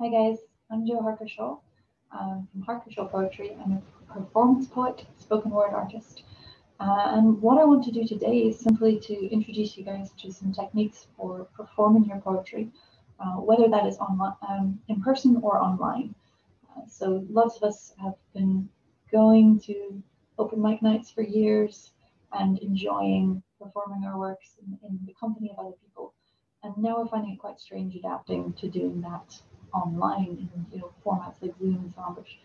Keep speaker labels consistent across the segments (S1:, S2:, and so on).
S1: Hi guys, I'm Jo Harker Shaw um, from Harker Shaw Poetry. I'm a performance poet, spoken word artist. Uh, and what I want to do today is simply to introduce you guys to some techniques for performing your poetry, uh, whether that is online, um, in person or online. Uh, so lots of us have been going to open mic nights for years and enjoying performing our works in, in the company of other people. And now we're finding it quite strange adapting to doing that online in you know formats like Zoom on. Which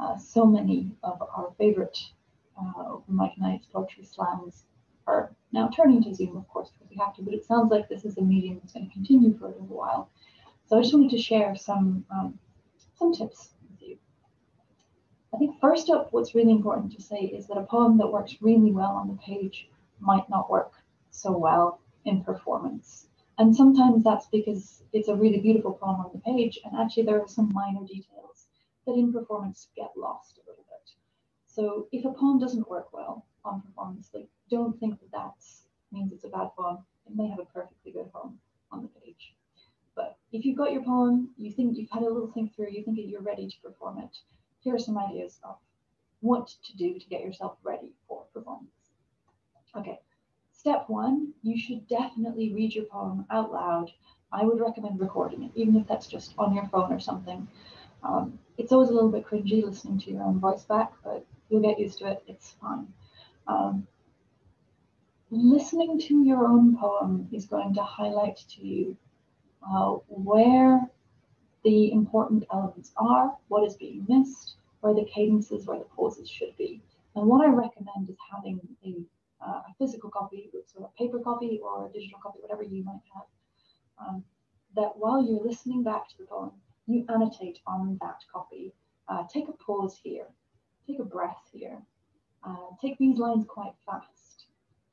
S1: uh, so many of our favorite uh, open mic nights, poetry slams are now turning to Zoom, of course, because we have to. But it sounds like this is a medium that's going to continue for a little while. So I just wanted to share some um, some tips with you. I think first up, what's really important to say is that a poem that works really well on the page might not work so well in performance. And sometimes that's because it's a really beautiful poem on the page, and actually there are some minor details that in performance get lost a little bit. So if a poem doesn't work well on performance, like don't think that that means it's a bad poem. It may have a perfectly good poem on the page. But if you've got your poem, you think you've had a little think through, you think you're ready to perform it, here are some ideas of what to do to get yourself ready for performance. Okay, step one, you should definitely read your poem out loud. I would recommend recording it, even if that's just on your phone or something. Um, it's always a little bit cringy listening to your own voice back, but you'll get used to it. It's fine. Um, listening to your own poem is going to highlight to you uh, where the important elements are, what is being missed, where the cadences, where the pauses should be. And what I recommend is having a uh, a physical copy, so a paper copy or a digital copy, whatever you might have, um, that while you're listening back to the poem, you annotate on that copy. Uh, take a pause here, take a breath here, uh, take these lines quite fast,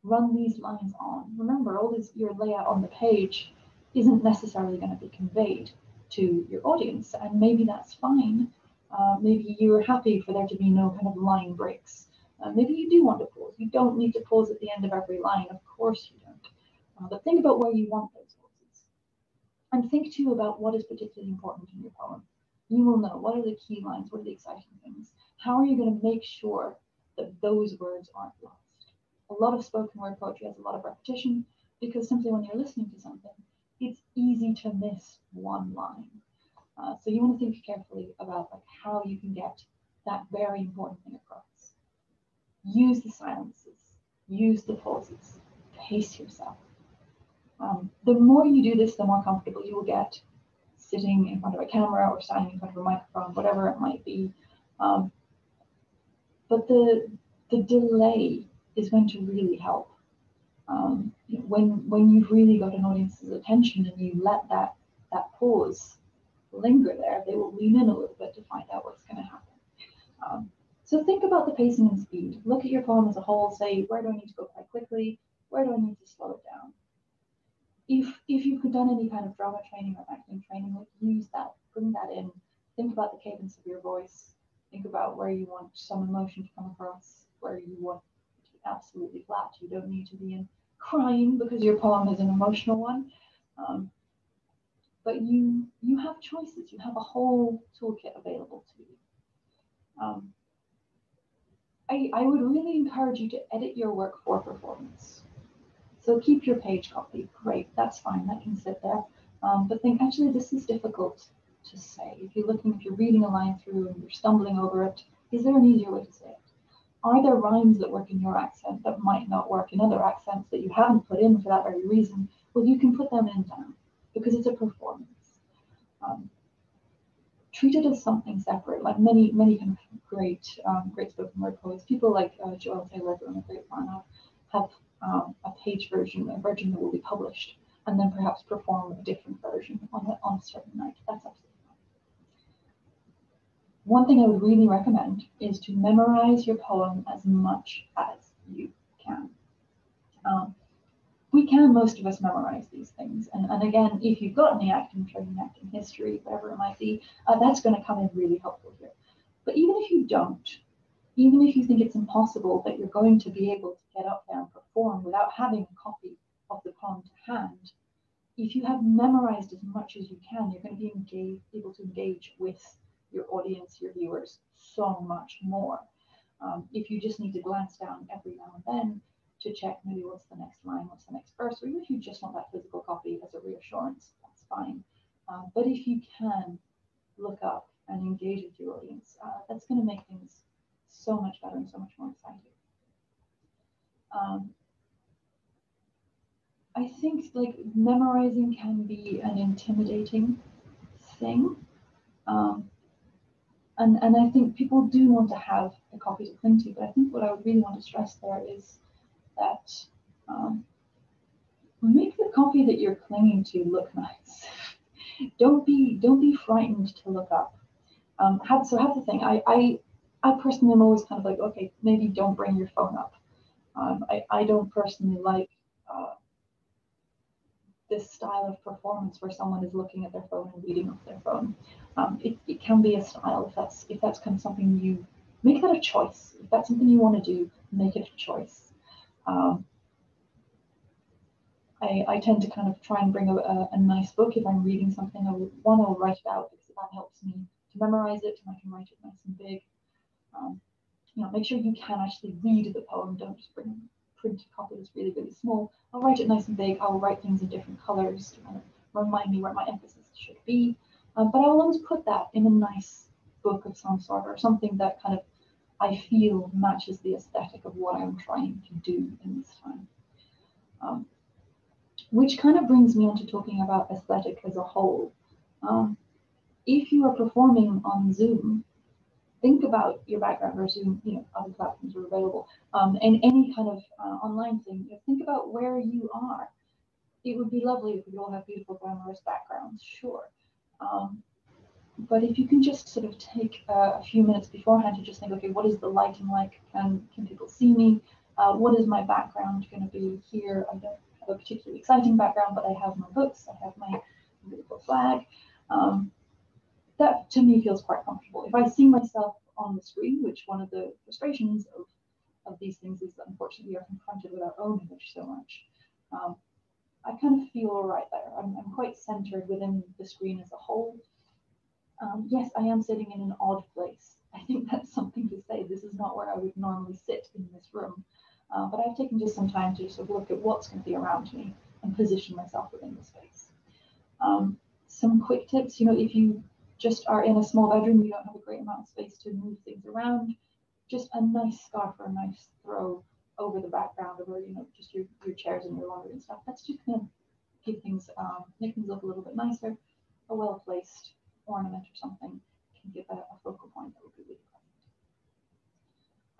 S1: run these lines on. Remember, all this your layout on the page isn't necessarily going to be conveyed to your audience, and maybe that's fine. Uh, maybe you're happy for there to be no kind of line breaks uh, maybe you do want to pause. You don't need to pause at the end of every line. Of course you don't. Uh, but think about where you want those pauses. And think too about what is particularly important in your poem. You will know what are the key lines, what are the exciting things. How are you going to make sure that those words aren't lost? A lot of spoken word poetry has a lot of repetition because simply when you're listening to something, it's easy to miss one line. Uh, so you want to think carefully about like how you can get that very important thing across. Use the silences, use the pauses, pace yourself. Um, the more you do this, the more comfortable you will get sitting in front of a camera or standing in front of a microphone, whatever it might be. Um, but the the delay is going to really help. Um, when when you've really got an audience's attention and you let that that pause linger there, they will lean in a little bit to find out what's going to happen. Um, so think about the pacing and speed. Look at your poem as a whole. Say, where do I need to go quite quickly? Where do I need to slow it down? If if you've done any kind of drama training or acting training, like use that, bring that in. Think about the cadence of your voice. Think about where you want some emotion to come across, where you want to be absolutely flat. You don't need to be in crying because your poem is an emotional one. Um, but you you have choices. You have a whole toolkit available to you. Um, I, I would really encourage you to edit your work for performance. So keep your page copy. Great, that's fine. That can sit there. Um, but think actually this is difficult to say. If you're looking, if you're reading a line through and you're stumbling over it, is there an easier way to say it? Are there rhymes that work in your accent that might not work in other accents that you haven't put in for that very reason? Well, you can put them in down because it's a performance. Um, treat it as something separate. Like many, many kind of great, um, great spoken word poets, people like uh, Joelle Taylor, who I'm a great fan of, have um, a page version, a version that will be published, and then perhaps perform a different version on on a certain night. That's absolutely fine. One thing I would really recommend is to memorize your poem as much as you can. Um, we can, most of us, memorize these things. And, and again, if you've got any acting training, acting history, whatever it might be, uh, that's going to come in really helpful here. But even if you don't, even if you think it's impossible that you're going to be able to get up there and perform without having a copy of the poem to hand, if you have memorized as much as you can, you're going to be engage, able to engage with your audience, your viewers, so much more. Um, if you just need to glance down every now and then to check maybe what's the next line, what's the next verse, or even if you just want that physical copy as a reassurance, that's fine. Um, but if you can look up and engage with your audience, uh, that's going to make things so much better and so much more exciting. Um, I think like memorizing can be an intimidating thing. Um, and, and I think people do want to have a copy to cling to, but I think what I would really want to stress there is that um, make the copy that you're clinging to look nice. don't be don't be frightened to look up. Um, have, so have the thing. I, I I personally am always kind of like, okay, maybe don't bring your phone up. Um, I, I don't personally like uh, this style of performance where someone is looking at their phone and reading off their phone. Um, it, it can be a style if that's if that's kind of something you make that a choice. If that's something you want to do, make it a choice. Um, I, I tend to kind of try and bring a, a, a nice book if I'm reading something. I would one I'll write it out because that helps me to memorize it and I can write it nice and big. Um, you know, make sure you can actually read the poem. Don't just bring printed copy that's really, really small. I'll write it nice and big. I'll write things in different colors to kind of remind me where my emphasis should be. Um, but I will always put that in a nice book of some sort or something that kind of I feel matches the aesthetic of what I'm trying to do in this time. Um, which kind of brings me on to talking about aesthetic as a whole. Um, if you are performing on Zoom, think about your background or Zoom, you know, other platforms are available, um, and any kind of uh, online thing. You know, think about where you are. It would be lovely if we all have beautiful, glamorous backgrounds, sure. Um, but if you can just sort of take uh, a few minutes beforehand to just think, okay, what is the lighting like? Can, can people see me? Uh, what is my background going to be here? I don't have a particularly exciting background, but I have my books, I have my beautiful flag. Um, that to me feels quite comfortable. If I see myself on the screen, which one of the frustrations of, of these things is that unfortunately we are confronted with our own image so much. Um, I kind of feel all right there. I'm, I'm quite centered within the screen as a whole. Um, yes, I am sitting in an odd place. I think that's something to say. This is not where I would normally sit in this room. Uh, but I've taken just some time to sort of look at what's going to be around me and position myself within the space. Um, some quick tips, you know, if you just are in a small bedroom, you don't have a great amount of space to move things around, just a nice scarf or a nice throw over the background over, you know, just your, your chairs and your laundry and stuff. That's just going to give things, um, make things look a little bit nicer. A well-placed ornament or something can give a, a focal point that would be really pleasant.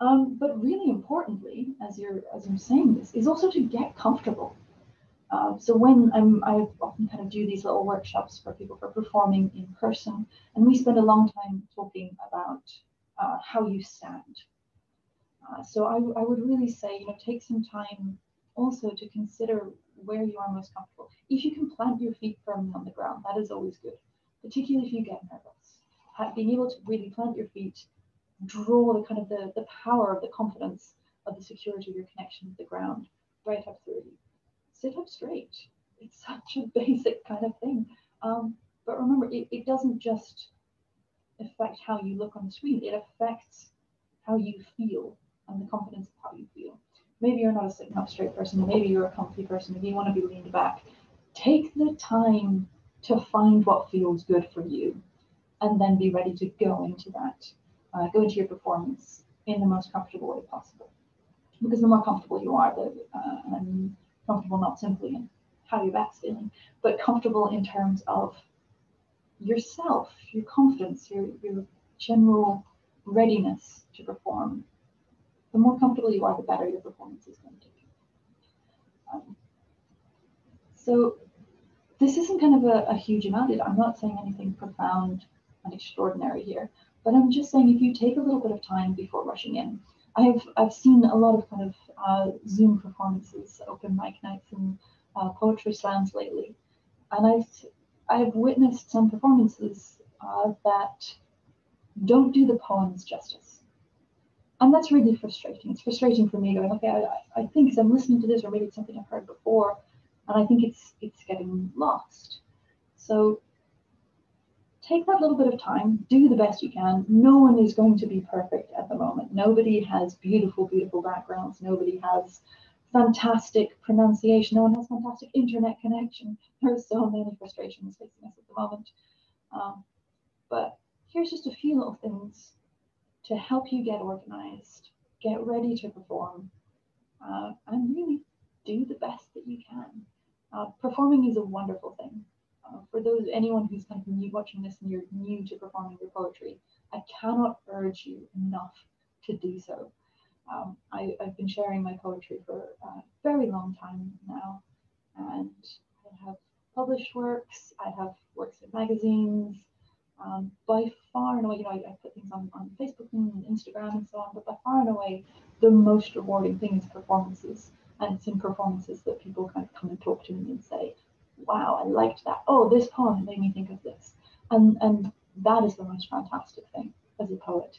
S1: Um, but really importantly, as you're as I'm saying this, is also to get comfortable. Uh, so when I'm, I often kind of do these little workshops for people for performing in person, and we spend a long time talking about uh, how you stand. Uh, so I, I would really say, you know, take some time also to consider where you are most comfortable. If you can plant your feet firmly on the ground, that is always good, particularly if you get nervous. being able to really plant your feet, draw the kind of the, the power of the confidence of the security of your connection with the ground right up through you sit up straight. It's such a basic kind of thing. Um, but remember, it, it doesn't just affect how you look on the screen, it affects how you feel and the confidence of how you feel. Maybe you're not a sitting up straight person, maybe you're a comfy person, maybe you want to be leaned back. Take the time to find what feels good for you and then be ready to go into that, uh, go into your performance in the most comfortable way possible. Because the more comfortable you are, the, uh, and comfortable not simply in how your back's feeling, but comfortable in terms of yourself, your confidence, your, your general readiness to perform. The more comfortable you are, the better your performance is going to be. Um, so this isn't kind of a, a huge amount. I'm not saying anything profound and extraordinary here, but I'm just saying if you take a little bit of time before rushing in, I've I've seen a lot of kind of uh, Zoom performances, open mic nights, and uh, poetry slams lately, and I've I've witnessed some performances uh, that don't do the poems justice, and that's really frustrating. It's frustrating for me going, okay, I, I think as I'm listening to this, or maybe it's something I've heard before, And I think it's it's getting lost. So take that little bit of time, do the best you can. No one is going to be perfect at the moment. Nobody has beautiful, beautiful backgrounds. Nobody has fantastic pronunciation. No one has fantastic internet connection. There are so many frustrations facing us at the moment. Um, but here's just a few little things to help you get organized, get ready to perform, uh, and really do the best that you can. Uh, performing is a wonderful thing. Uh, for those anyone who's kind of new watching this and you're new to performing your poetry, I cannot urge you enough to do so. Um, I, have been sharing my poetry for a very long time now, and I have published works, I have works in magazines. Um, by far and away, you know, I, I, put things on, on Facebook and Instagram and so on, but by far and away, the most rewarding thing is performances. And it's in performances that people kind of come and talk to me and say, wow, I liked that. Oh, this poem made me think of this. And, and that is the most fantastic thing as a poet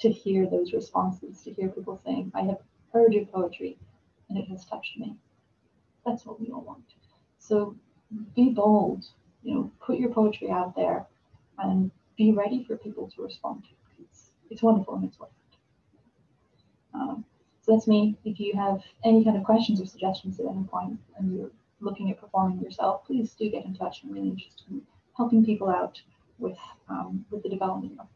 S1: to hear those responses, to hear people saying, I have heard your poetry and it has touched me. That's what we all want. So be bold, you know, put your poetry out there and be ready for people to respond to it. It's, it's wonderful and it's worth it. Um, so that's me. If you have any kind of questions or suggestions at any point and you're looking at performing yourself, please do get in touch. I'm really interested in helping people out with um, with the development of